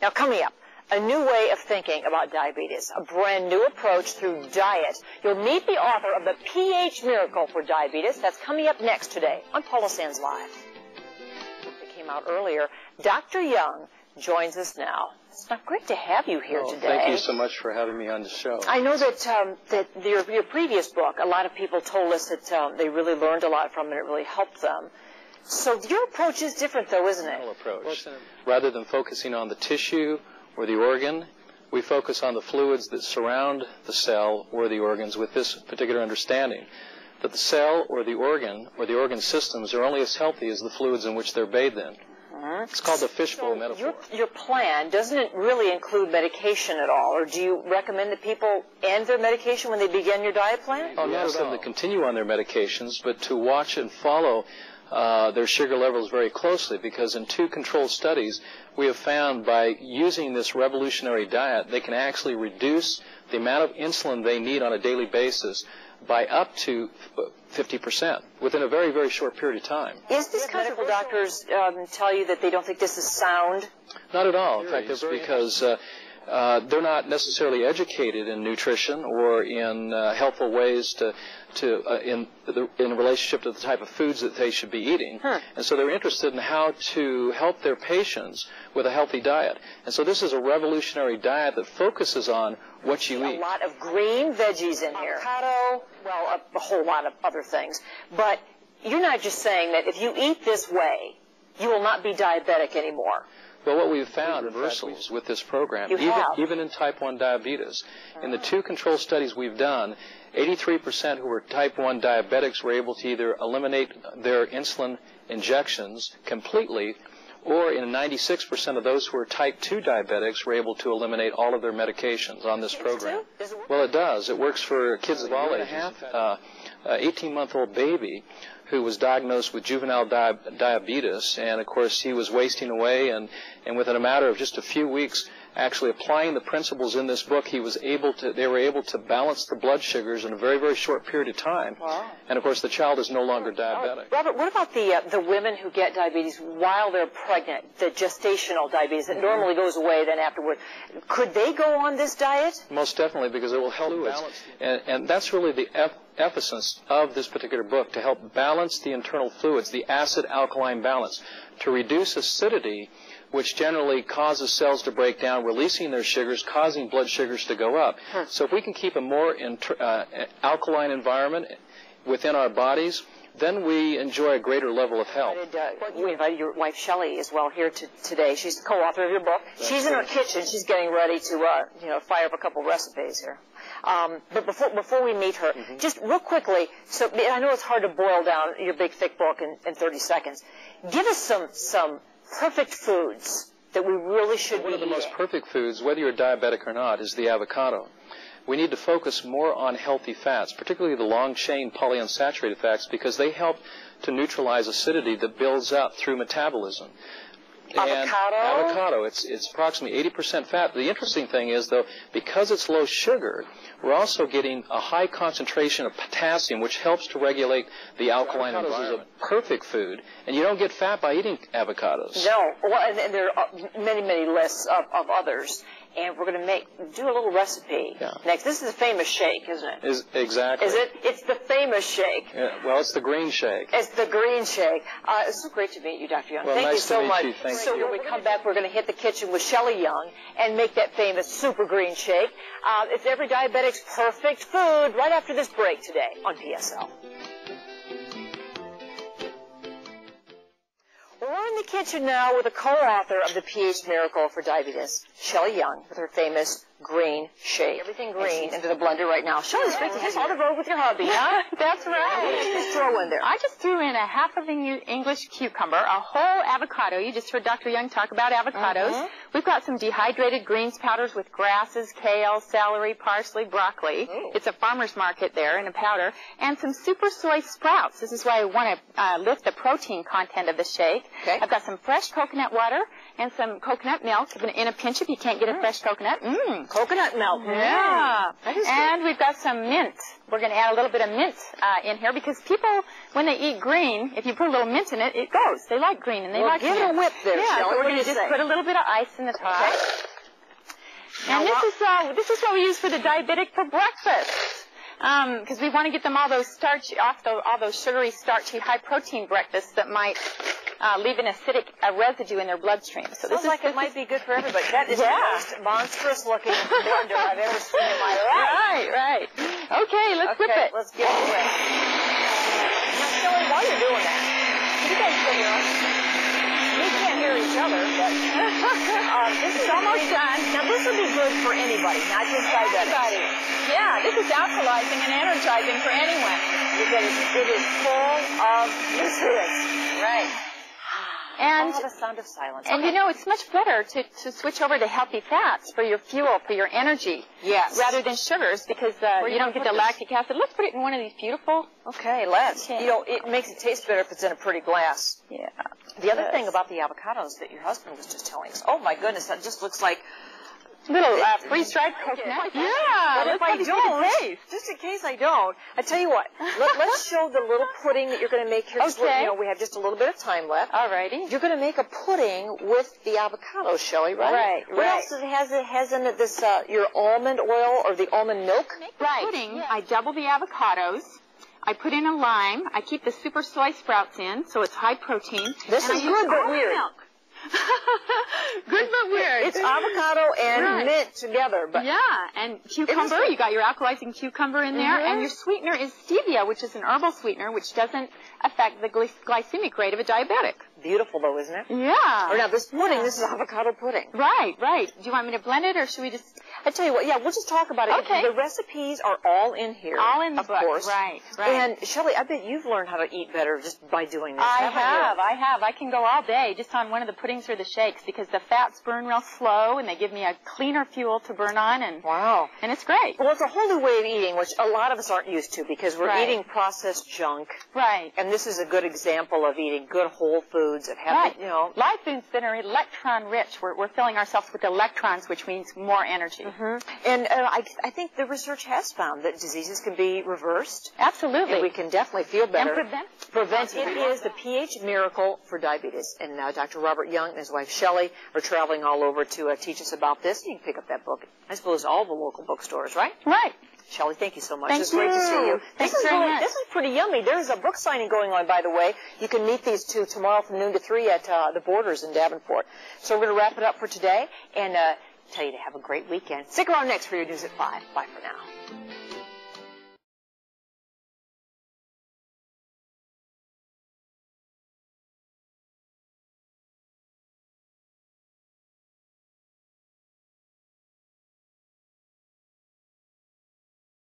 Now, coming up, a new way of thinking about diabetes, a brand new approach through diet. You'll meet the author of the pH Miracle for Diabetes. That's coming up next today on Paula Sands Live. It came out earlier. Dr. Young joins us now. It's not great to have you here well, today. Thank you so much for having me on the show. I know that um, that your, your previous book, a lot of people told us that um, they really learned a lot from it. It really helped them. So your approach is different, though, isn't it? approach. Rather than focusing on the tissue or the organ, we focus on the fluids that surround the cell or the organs with this particular understanding that the cell or the organ or the organ systems are only as healthy as the fluids in which they're bathed in. Mm-hmm. It's called the fishbowl so metaphor. Your, your plan, doesn't it really include medication at all? Or do you recommend that people end their medication when they begin your diet plan? Oh, not them to continue on their medications, but to watch and follow uh, their sugar levels very closely because in two controlled studies, we have found by using this revolutionary diet, they can actually reduce the amount of insulin they need on a daily basis by up to 50% within a very, very short period of time. Is this medical doctors um, tell you that they don't think this is sound? Not at all. In fact, because uh, uh, they're not necessarily educated in nutrition or in uh, helpful ways to to uh, in the, in relationship to the type of foods that they should be eating, huh. and so they're interested in how to help their patients with a healthy diet. And so this is a revolutionary diet that focuses on what you a eat. A lot of green veggies in here. Avocado, well, a, a whole lot of other things. But you're not just saying that if you eat this way, you will not be diabetic anymore. Well, what we've found reversals with this program, even, even in type 1 diabetes, in the two control studies we've done, 83% who were type 1 diabetics were able to either eliminate their insulin injections completely, or in 96% of those who are type 2 diabetics were able to eliminate all of their medications on this program. Well, it does. It works for kids of all ages. Uh, 18-month-old baby who was diagnosed with juvenile di diabetes, and of course he was wasting away, and, and within a matter of just a few weeks, actually applying the principles in this book, he was able to, they were able to balance the blood sugars in a very, very short period of time. Wow. And of course the child is no longer diabetic. Robert, what about the, uh, the women who get diabetes while they're pregnant, the gestational diabetes that normally goes away then afterward? Could they go on this diet? Most definitely, because it will help balance. And, and that's really the emphasis of this particular book to help balance the internal fluids, the acid alkaline balance, to reduce acidity, which generally causes cells to break down, releasing their sugars, causing blood sugars to go up. Huh. So if we can keep a more uh, alkaline environment within our bodies, then we enjoy a greater level of health. uh, we invited your wife Shelley as well here to, today. She's the co-author of your book. That's she's in her kitchen. She's getting ready to, uh, you know, fire up a couple recipes here. Um, but before before we meet her, mm-hmm. just real quickly. So I know it's hard to boil down your big thick book in, in 30 seconds. Give us some some perfect foods that we really should One be of the eating. most perfect foods, whether you're diabetic or not, is the avocado we need to focus more on healthy fats, particularly the long-chain polyunsaturated fats, because they help to neutralize acidity that builds up through metabolism. Avocado? Avocado, it's, it's approximately 80% fat. The interesting thing is, though, because it's low sugar, we're also getting a high concentration of potassium, which helps to regulate the alkaline avocados environment. is a perfect food, and you don't get fat by eating avocados. No, well, and, and there are many, many lists of, of others and we're going to make do a little recipe yeah. next. This is a famous shake, isn't it? Is exactly. Is it? It's the famous shake. Yeah, well, it's the green shake. It's the green shake. Uh, it's so great to meet you, Dr. Young. Well, Thank nice you so to meet much. You. Thank so you. when we come back, we're going to hit the kitchen with Shelley Young and make that famous super green shake. Uh, it's every diabetic's perfect food. Right after this break today on PSL. In the kitchen now with a co-author of the pH Miracle for Diabetes, Shelley Young, with her famous green shake. Everything green into the blender right now. Shelley's great to on the road with your hubby, huh? That's right. What did you just throw in there? I just threw in a half of an English cucumber, a whole avocado. You just heard Dr. Young talk about avocados. Mhm. We've got some dehydrated greens powders with grasses, kale, celery, parsley, broccoli. Ooh. It's a farmer's market there in a powder. And some super soy sprouts. This is why I want to uh, lift the protein content of the shake. Okay. I've got some fresh coconut water and some coconut milk in a pinch if you can't get a fresh coconut. Mmm. Coconut milk. Yeah. That is and we've got some mint. We're going to add a little bit of mint uh, in here because people, when they eat green, if you put a little mint in it, it goes. They like green and they Well, like give it mint. a whip there, yeah, so we're going to just say? put a little bit of ice in the top. Okay. And Now, this is uh, this is what we use for the diabetic for breakfast. Because we want to get them all those starch off the, all those sugary, starchy, high protein breakfasts that might uh, leave an acidic uh, residue in their bloodstream. So this Sounds is like this it might be good for everybody. That is Yeah. the most monstrous looking blender I've ever seen in my life. Right, right. Okay, let's whip Okay, it. let's get it away. Now, Shelley, while you're doing that, you guys hear us? We can't hear each other, but uh, this is almost done. Now, this would be good for anybody, not just diabetics. Everybody. Yeah, this is alkalizing and energizing for anyone. Because it is full of nutrients. Right. And the sound of silence. and you know, it's much better to, to switch over to healthy fats for your fuel, for your energy, yes. rather than sugars because uh, you you don't get the put lactic acid. Let's put it in one of these beautiful. Okay, let's. Okay. You know, it makes it taste better if it's in a pretty glass. Yeah. The other Yes. thing about the avocados that your husband was just telling us, oh my goodness, that just looks like Little uh, freeze-dried coconut. Yeah. But if let's I have you see the don't, taste. just in case I don't, I tell you what, let, let's show the little pudding that you're going to make here. Okay. You know, we have just a little bit of time left. Alrighty. You're going to make a pudding with the avocado, Shelley, right? Right, What right. else has? It has in it this uh, your almond oil or the almond milk. Right. Pudding, I double the avocados. I put in a lime. I keep the super soy sprouts in, so it's high protein. This and is I good but weird. Milk. good but weird. It's avocado and Right. mint together, but yeah, and cucumber. You got your alkalizing cucumber in there, Mhm. and your sweetener is stevia, which is an herbal sweetener, which doesn't affect the glycemic rate of a diabetic. beautiful though, isn't it? Yeah. Or now this pudding, Yeah. this is avocado pudding. Right, right. Do you want me to blend it, or should we just I tell you what, yeah, we'll just talk about it. Okay. The recipes are all in here. all in the of book? course. Right, right. And Shelley, I bet you've learned how to eat better just by doing this. I haven't you? I have. I can go all day just on one of the or the shakes because the fats burn real slow and they give me a cleaner fuel to burn on and Wow. and it's great. Well, it's a whole new way of eating, which a lot of us aren't used to because we're Right. eating processed junk. Right. And this is a good example of eating good whole foods of having, Right. you know. Live foods that are electron rich. We're, we're filling ourselves with electrons, which means more energy. Mhm. And uh, I, I think the research has found that diseases can be reversed. Absolutely. And we can definitely feel better. And prevent. Prevent it is the pH miracle for diabetes. And uh, Dr. Robert Young and his wife Shelley are traveling all over to uh, teach us about this. You can pick up that book, I suppose, all the local bookstores, right? Right. Shelley, thank you so much. Thank it's great to see you. you. Thanks this is really- much. This is pretty yummy. There's a book signing going on, by the way. You can meet these two tomorrow from noon to three at uh, the Borders in Davenport. So we're going to wrap it up for today and uh, tell you to have a great weekend. Stick around next for your news at five. Bye for now.